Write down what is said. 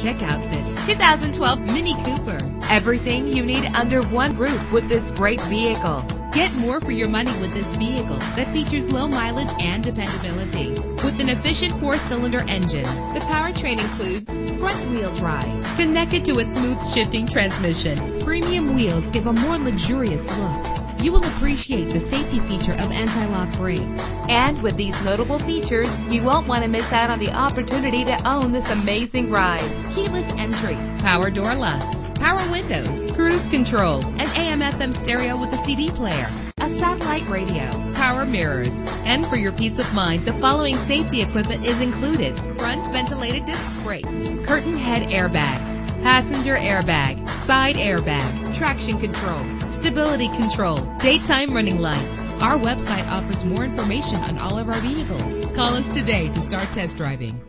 Check out this 2012 Mini Cooper. Everything you need under one roof with this great vehicle. Get more for your money with this vehicle that features low mileage and dependability. With an efficient four-cylinder engine, the powertrain includes front-wheel drive connected to a smooth shifting transmission. Premium wheels give a more luxurious look you will appreciate the safety feature of anti-lock brakes. And with these notable features, you won't want to miss out on the opportunity to own this amazing ride. Keyless entry, power door locks, power windows, cruise control, an AM FM stereo with a CD player, a satellite radio, power mirrors, and for your peace of mind, the following safety equipment is included. Front ventilated disc brakes, curtain head airbags, passenger airbag, side airbag, traction control, stability control, daytime running lights. Our website offers more information on all of our vehicles. Call us today to start test driving.